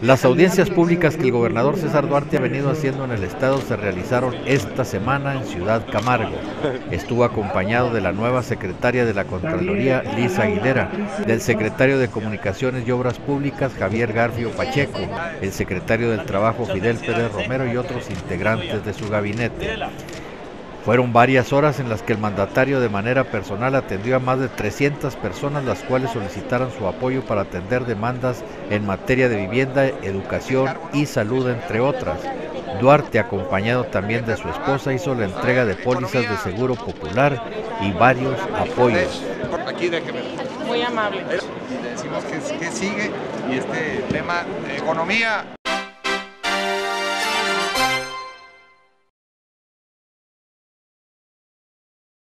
Las audiencias públicas que el gobernador César Duarte ha venido haciendo en el estado se realizaron esta semana en Ciudad Camargo. Estuvo acompañado de la nueva secretaria de la Contraloría, Lisa Aguilera, del secretario de Comunicaciones y Obras Públicas, Javier Garfio Pacheco, el secretario del Trabajo, Fidel Pérez Romero y otros integrantes de su gabinete. Fueron varias horas en las que el mandatario de manera personal atendió a más de 300 personas las cuales solicitaron su apoyo para atender demandas en materia de vivienda, educación y salud, entre otras. Duarte, acompañado también de su esposa, hizo la entrega de pólizas de seguro popular y varios apoyos. Aquí déjeme. Muy amable. Le decimos que, que sigue y este tema de economía